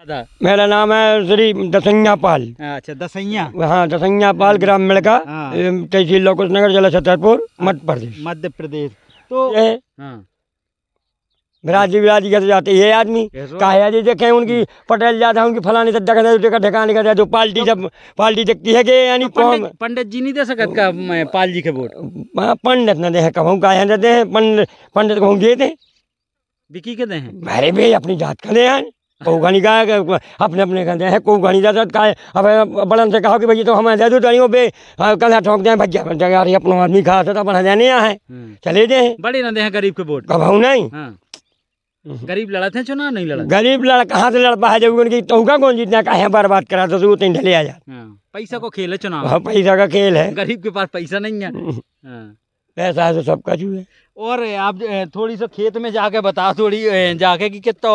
मेरा नाम है श्री दसैया पाल। अच्छा दसैया। हाँ दसैया पाल ग्राम मिड़का हाँ। तहसील लोकुश नगर जिला छतरपुर मध्य प्रदेश। मध्य प्रदेश। तो ये हाँ। विराजी विराजी कैसे जाते ये आदमी कैसो? काहे जी देखे उनकी पटेल जाता है उनकी फलानी तक देखा देखा ठिकाने का जो पार्टी जब पार्टी देखती है कि यानी पंडित पंडित जी नहीं दे सकत का मैं, पाल जी के वोट? हाँ, पंडित न दे कहूँ काहे न दे पंडित कहूँ दे दे। विकी के दे हैं? मेरे भी अपनी जात का दे हैं। को गणी का अपने अपने का दे है को गणी जात का अब बड़न से कहो कि भैया तो हमें दे दो तो बे कल ठोक दें भैया जाएगा यार अपना आदमी खा था यहाँ है। हम्म। चले दे। बड़े ना दे हैं गरीब के वोट कहूँ नहीं? हाँ। गरीब लड़ते हैं चुनाव नहीं लड़ा गरीब लड़ कहाँ से लड़ पाए जब उनकी तो का कौन जीतना कहे बर्बाद करा तो वो तीन ढले आ जा। हाँ। पैसा को खेल है चुनाव। हाँ पैसा का खेल है। गरीब के पास पैसा नहीं है। हाँ। पैसा है तो सबका चू है और आप थोड़ी सा खेत में जाके बताओ थोड़ी जाके कि कितो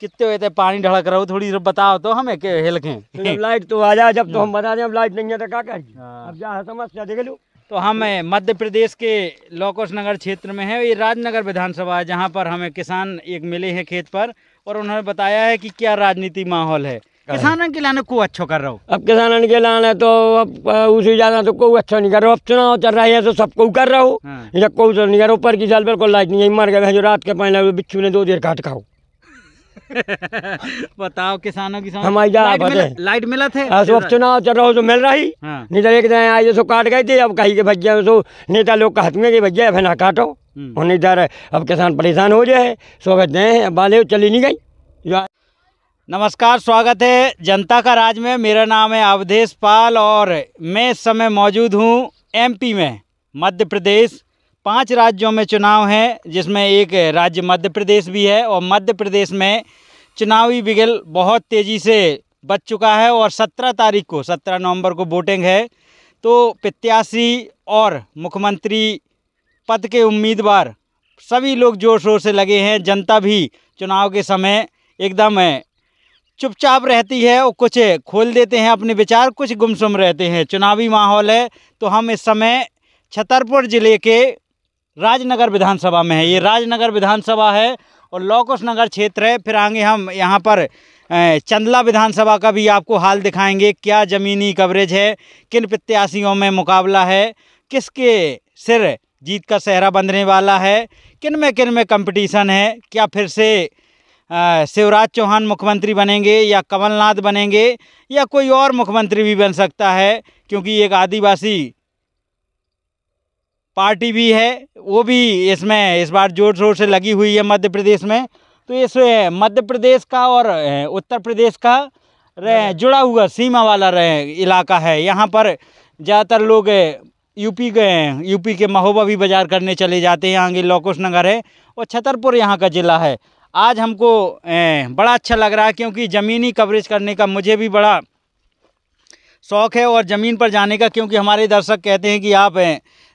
कितने हुए थे पानी ढड़क रहा हो थोड़ी बताओ तो हमें के हिलके। तो लाइट तो आ जाए जब तो हम बता दें अब लाइट नहीं है तो क्या करेंगे? हाँ। अब जा है समस्या देख लो। तो हम मध्य प्रदेश के लोकोस नगर क्षेत्र में है ये राजनगर विधानसभा है जहाँ पर हमें किसान एक मिले हैं खेत पर और उन्होंने बताया है कि क्या राजनीति माहौल है। किसानों के लाने को अच्छो कर रहा हो? अब किसानन के लाने तो अब उसी ज़्यादा तो कोई अच्छा नहीं कर रहा। अब चुनाव चल रहा है तो सबको कर रहा हो। हाँ। या कोई तो नहीं कर रहा। ऊपर की साल बिल्कुल लाइट नहीं है। मर गए जो रात के पहले बिच्छू ने दो देर काट खाओ। बताओ किसानों की हमारी जा लाइट मिला, है। लाइट मिला थे? आज अब चुनाव चल रहा हो तो मिल रही। हाँ। नहीं तो एक दिन आए सो काट गए थे अब कहीं के भैया सो नेता लोग का हाथ में कि भैया अब ना काटो। और नहीं डर अब किसान परेशान हो जाए सो हैं अब बाले चली नहीं गई। नमस्कार स्वागत है जनता का राज में। मेरा नाम है अवधेश पाल और मैं इस समय मौजूद हूँ एमपी में मध्य प्रदेश पाँच राज्यों में चुनाव हैं, जिसमें एक राज्य मध्य प्रदेश भी है और मध्य प्रदेश में चुनावी बिगल बहुत तेज़ी से बच चुका है और सत्रह तारीख को, सत्रह नवंबर को वोटिंग है। तो प्रत्याशी और मुख्यमंत्री पद के उम्मीदवार सभी लोग ज़ोर शोर से लगे हैं, जनता भी चुनाव के समय एकदम चुपचाप रहती है और कुछ खोल देते हैं अपने विचार, कुछ गुमसुम रहते हैं। चुनावी माहौल है तो हम इस समय छतरपुर ज़िले के राजनगर विधानसभा में है। ये राजनगर विधानसभा है और लौकुश नगर क्षेत्र है। फिर आगे हम यहाँ पर चंदला विधानसभा का भी आपको हाल दिखाएँगे। क्या ज़मीनी कवरेज है? किन प्रत्याशियों में मुकाबला है? किसके सिर जीत का सहरा बंधने वाला है? किन में किन में कंपटीशन है? क्या फिर से शिवराज चौहान मुख्यमंत्री बनेंगे या कमलनाथ बनेंगे या कोई और मुख्यमंत्री भी बन सकता है? क्योंकि एक आदिवासी पार्टी भी है वो भी इसमें इस बार ज़ोर शोर से लगी हुई है मध्य प्रदेश में। तो इस मध्य प्रदेश का और उत्तर प्रदेश का रह जुड़ा हुआ सीमा वाला रह इलाका है। यहाँ पर ज़्यादातर लोग यूपी के यूपी के महोबा भी बाज़ार करने चले जाते हैं आगे लोकुश नगर है और छतरपुर यहाँ का ज़िला है। आज हमको बड़ा अच्छा लग रहा है क्योंकि ज़मीनी कवरेज करने का मुझे भी बड़ा शौक़ है और ज़मीन पर जाने का क्योंकि हमारे दर्शक कहते हैं कि आप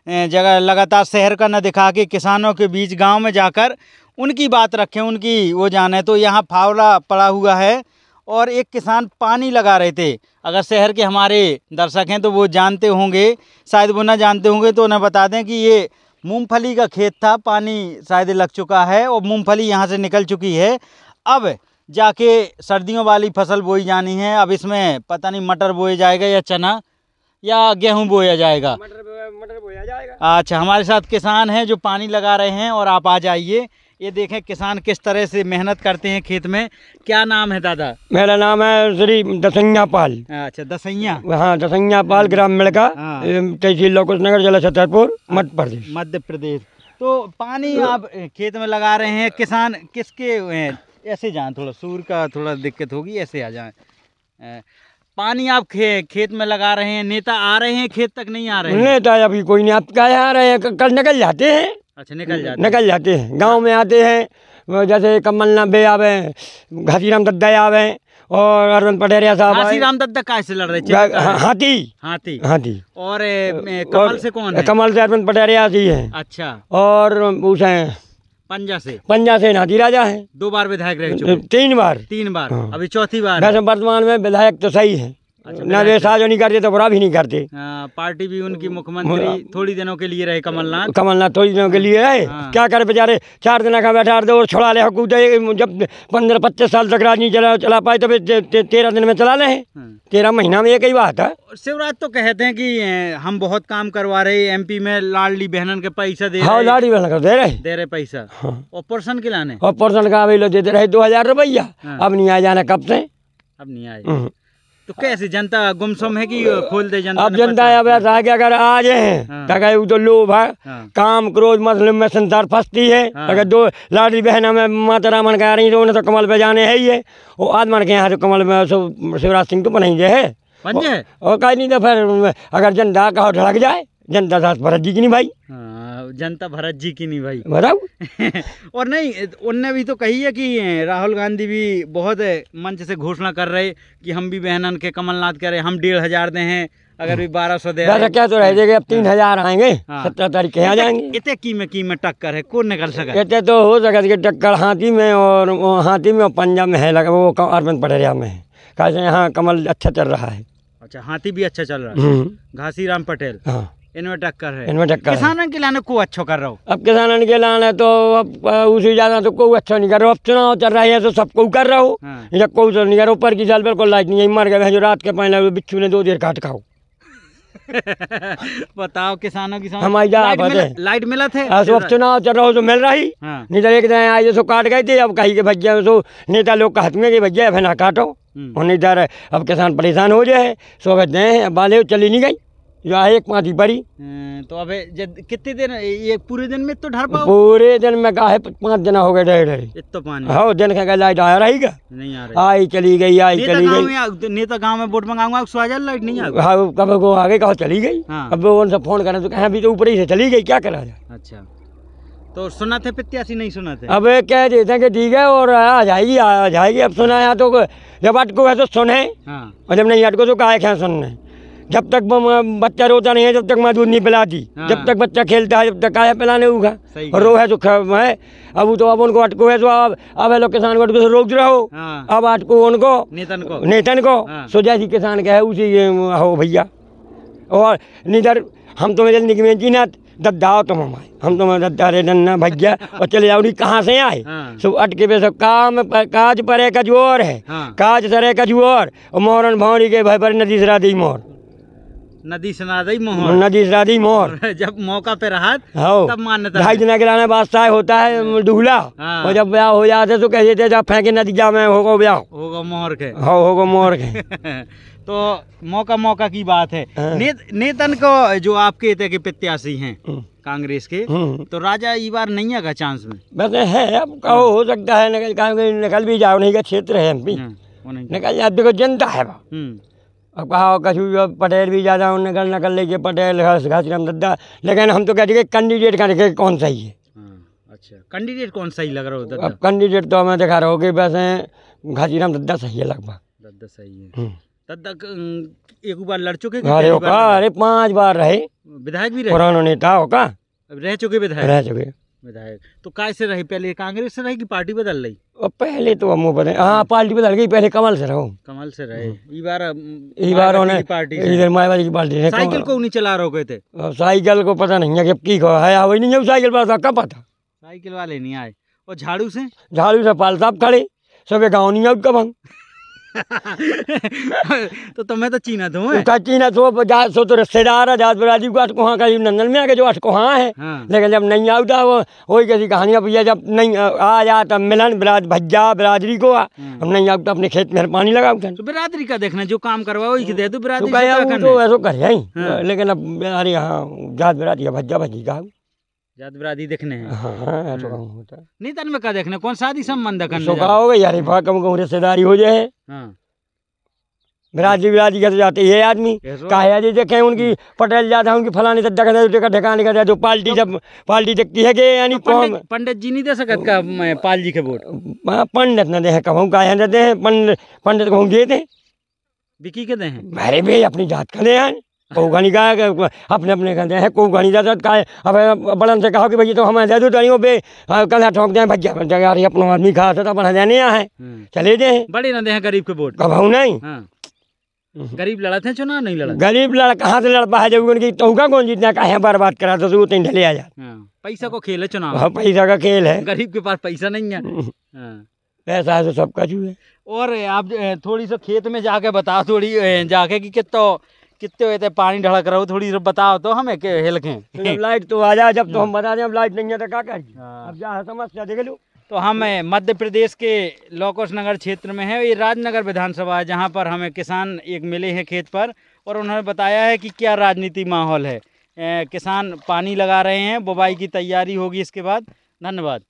जगह लगातार शहर का न दिखा के किसानों के बीच गाँव में जाकर उनकी बात रखें, उनकी वो जाने। तो यहाँ फावड़ा पड़ा हुआ है और एक किसान पानी लगा रहे थे। अगर शहर के हमारे दर्शक हैं तो वो जानते होंगे, शायद वो ना जानते होंगे तो उन्हें बता दें कि ये मूंगफली का खेत था, पानी शायद लग चुका है और मूंगफली यहाँ से निकल चुकी है। अब जाके सर्दियों वाली फ़सल बोई जानी है, अब इसमें पता नहीं मटर बोया जाएगा या चना। या गेहूँ बोया जाएगा? मटर मटर बोया जाएगा। अच्छा हमारे साथ किसान हैं जो पानी लगा रहे हैं और आप आ जाइए। ये देखें किसान किस तरह से मेहनत करते हैं खेत में। क्या नाम है दादा? मेरा नाम है श्री दसैया पाल। अच्छा दसैया। हाँ दसैया पाल ग्राम मिड़का हाँ। तहसील लोकुश नगर जिला छतरपुर मध्य प्रदेश। मध्य प्रदेश। तो पानी आप खेत में लगा रहे हैं। किसान किसके ए, ऐसे जाएँ थोड़ा सूर का थोड़ा दिक्कत होगी ऐसे आ जाएँ। पानी आप खे, खेत में लगा रहे हैं नेता आ रहे हैं खेत तक नहीं आ रहे हैं? नेता अभी कोई नहीं आप क्या आ रहे हैं? कल निकल जाते हैं। अच्छा निकल जाते हैं। निकल जाते हैं। गाँव में आते हैं जैसे कमलनाथ बे आवे घासीराम दद्दा आवे और अरविंद पटेरिया साहब आए। हाथीराम दत्ता कैसे लड़ रहे हैं? हाथी। हाथी। हाथी। और कमल से कौन है? कमल से अरविंद पटेरिया जी है। अच्छा। और उसे पंजा से? पंजा से नाती राजा है। दो बार विधायक रह चुके तीन बार। तीन बार। हाँ। अभी चौथी बार। वैसे वर्तमान में विधायक तो सही है। अच्छा, ना वैसा जो नहीं करते तो बुरा भी नहीं करते। हाँ, पार्टी भी उनकी मुख्यमंत्री थोड़ी दिनों के लिए रहे कमलनाथ। कमलनाथ थोड़ी दिनों के लिए है हाँ। क्या करे बेचारे? चार दिन का बैठा दे और छोड़ा ले हकूक जब पंद्रह पच्चीस साल तक राज नहीं चला चला पाए तो तेरह दिन में चला ले। हाँ। तेरह महीना में एक ही बात है। शिवराज तो कहते हैं कि हम बहुत काम करवा रहे एमपी में लाडली बहनन के पैसा दे हाँ रहे। लाड़ी बहन कर दे रहे। दे रहे पैसा। हाँ। ऑपरेशन के लाने? ऑपरेशन का अभी देते रहे दो हज़ार रुपया। हाँ। अब नहीं आ जाना कब से? अब नहीं आए। हम्म। तो कैसे जनता गुमसुम है कि खोल दे जनता अब जनता अब ऐसा है कि अगर आ जाए हाँ। तो कहे वो तो लोभ है हाँ। काम क्रोध मतलब में संसार फंसती है हाँ। अगर दो लाड़ी बहन में माता रामन कह रही तो उन्हें तो कमल पे जाने है ही है वो आदमन के यहाँ तो कमल में शिवराज सिंह तो बनेंगे है और कहीं नहीं तो फिर अगर जनता का ढड़क जाए जनता साथ भरत जी की नहीं भाई। हाँ, जनता भरत जी की नहीं भाई। बताओ और नहीं उनने भी तो कही है कि राहुल गांधी भी बहुत मंच से घोषणा कर रहे कि हम भी बहनन के कमलनाथ कह रहे हम डेढ़ हज़ार दे हैं अगर भी बारह सौ दे क्या तो रह जाएगा अब तीन हज़ार आएँगे हाँ। सत्रह तारीख के यहाँ जाएँगे। इतने की में की में टक्कर है कौन निकल सका? कहते तो हो सके टक्कर हाथी में और हाथी में और पंजाब में है लगा वो अरविंद पटेरिया में है। कैसे यहाँ कमल अच्छा चल रहा है। अच्छा हाथी भी अच्छा चल रहा है। हम्म, घासी राम पटेल। हाँ। इनमें टक्कर है। इनमें टक्कर है। किसानन के लाने को अच्छो कर रहा हो? अब किसानन के लाने तो अब उसी ज़्यादा तो कोई अच्छा नहीं कर रहा अब चुनाव चल रहा है तो सबको कर रहा हो। हाँ। जब कोई तो नहीं कर रहा ऊपर की साल बिल्कुल लाइट नहीं है। मर गए जो रात के पानी बिच्छू ने दो देर काट खाओ। बताओ किसानों की हमारी लाइट लाइट मिला थे? अब चुनाव चल रहा हो तो मिल रही हाँ। नहीं तो एक दिन आए सो काट गए थे। अब कहीं के भैया सो नेता लोग कहते हैं कि भैया फिर ना काटो। हम्म। और नहीं तो अब किसान परेशान हो जाए सो कहते हैं बाले चली नहीं गई। आए एक पाँच पड़ी हम्म, तो अबे कितने दिन ये पूरे दिन में तो ढर पाओ पूरे दिन में काहे पाँच दिन हो गए डरे डरे इतना पानी। हाँ दिन का लाइट आया रहेगा। नहीं आ रही। आई चली गई आई चली गई। आ- नेता गाँव में वोट मंगाऊँगा सो आ जाए लाइट नहीं आ हाँ कब को आगे कहो चली गई। हाँ। अब वो उनसे फ़ोन करें तो कहें अभी तो ऊपर ही से चली गई क्या करा जाए? अच्छा। तो सुना थे प्रत्याशी नहीं सुना थे? अब कह देते हैं कि ठीक है और आ जाएगी आ जाएगी। अब सुना यहाँ तो जब अटको है तो सुने। हाँ। और जब नहीं अटको तो काहे क्या सुनने। जब तक बच्चा रोता नहीं है जब तक मैं दूध नहीं पिलाती हाँ। जब तक बच्चा खेलता है जब तक काहे पिलाने होगा और रो है तो है अब तो अब उनको अटको है तो अब अब ये लोग किसान को अटको से रोक रहो। हाँ। अब अटको उनको। नेतन को। नेतन को। हाँ। सो जैसी किसान का है उसी हो भैया। और निधर हम तुम्हें जल्दी में जीना दद्दा हो तुम हमारे। हम तुम्हें दद्दा रे नन्ना भैया और चले जाओ नहीं कहाँ से आए? हाँ। सब अटके पे सब काम पर, काज परे कज और है। हाँ। काज सरे कज और और मोहरन भौरी के भाई पर नदी सरा दी मोर। नदी सुना दी मोहर। नदी सरा दी मोर जब मौका पे रहा हो। तब मान्यता ढाई है। दिन के लाने बादशाह होता है दूल्हा हाँ। और जब ब्याह हो जाते तो कहते थे जब फेंके नदी जा में होगो ब्याह। होगा मोहर के। हो होगो मोर के। तो मौका मौका की बात है। हाँ। ने, नेतन को जो आपके इतने के प्रत्याशी हैं हम्म, कांग्रेस के हम्म। तो राजा ई बार नहीं आगा चांस में? वैसे है अब कहो हो। सकता है निकल निकल भी जाओ नहीं का क्षेत्र है निकल जाए देखो जनता है। हम्म, अब कहा कछु जो पटेल भी ज़्यादा उन निकल निकल लेके पटेल घास घासीराम दद्दा लेकिन हम तो कहते हैं कैंडिडेट का देखे कौन सही है? हाँ, अच्छा कैंडिडेट कौन सही लग रहा होता अब कैंडिडेट तो हमें दिखा रहा हो कि वैसे घासीराम दद्दा सही है लगभग। दद्दा सही है। हम्म। दद्दा एक बार लड़ चुके अरे अरे पाँच बार रहे। विधायक भी रहे? पुराना नेता होगा रह चुके विधायक? रह चुके। विधायक। तो काय से रही? पहले कांग्रेस से रही कि पार्टी बदल रही? पहले तो हम बने। हाँ पार्टी बदल गई पहले कमल से रहो। कमल से रहे। बार इस बार उन्हें पार्टी इधर मायावती की पार्टी साइकिल को नहीं चला रहे थे? साइकिल को पता नहीं है कि की को है। वही नहीं है साइकिल पर कब पता। साइकिल वाले नहीं आए। और झाड़ू से? झाड़ू से पाल साहब खड़े। सबे गाँव नहीं आउट कब हम? तो तुम्हें तो चीना दो है? उसका चीना सो जा सो तो रिश्तेदार है जात बराजी को अटको हाँ करीब नंदन में आके जो अटको हाँ है। हाँ। लेकिन जब नहीं आउटा वो वही कैसी कहानियाँ भैया जब नहीं आ जा तब मिलन बिराज भज्जा बिरादरी को आ। हम्म। नहीं आउटा अपने खेत में पानी लगा तो बिरादरी का देखना जो काम करवा वही दे दो तो बिरादरी करना तो है? ऐसो कर ही हाँ। लेकिन अब अरे हाँ जात बिराजी है भज्जा भजी का जात बिरादरी देखने हैं। हाँ हाँ ऐसो होता है। नितन में का देखने कौन शादी संबंध करने सो कहा हो गई यार भा कम कम रिश्तेदारी हो जाए। हाँ। बिराजी बिराजी कैसे जाते ये आदमी? काहे आज देखे उनकी पटेल जाता है उनकी फलानी तक देखा ठिकाने का जो पार्टी जब पार्टी देखती है कि यानी कौन? पंडित जी नहीं दे सकत का मैं पाल जी के वोट? वहाँ पंडित ना दे कहूँ काहे देते हैं पंडित पंडित कहूँ देते विकी के दे हैं? अरे भाई अपनी जात का दे हैं कोई घनी का अपने अपने का दे हैं कोई घनी जात का अब बड़न से कहो कि भैया तो हमें दे दो तो हाँ, कल ठोक दें भैया यार अपना आदमी खा था तो अपना है। हम्म। चले दे। बड़े ना दे गरीब के वोट कहूँ नहीं। हाँ। गरीब लड़ा थे चुनाव नहीं लड़ा गरीब लड़ कहाँ से लड़ पाए जब उनकी तौका कौन जीतना? कहे बर्बाद करा तो वो तीन ढले आ जा। हाँ, पैसा को खेल है चुनाव। हाँ, पैसा का खेल है। गरीब के पास पैसा नहीं है। हाँ। पैसा है तो सबका चू है। और आप थोड़ी सा खेत में जाके बताओ थोड़ी जाके कि कितो कितने हुए थे पानी ढड़क रहा हो? थोड़ी बताओ तो हमें के हेलकें। तो जब लाइट तो आ जाए जब तो हम बता दें अब लाइट नहीं है तो क्या करिए हाँ। अब जा समस्या देख लो। तो हम मध्य प्रदेश के लोकोस नगर क्षेत्र में है ये राजनगर विधानसभा है जहाँ पर हमें किसान एक मिले हैं खेत पर और उन्होंने बताया है कि क्या राजनीति माहौल है। अ, किसान पानी लगा रहे हैं बुवाई की तैयारी होगी इसके बाद। धन्यवाद।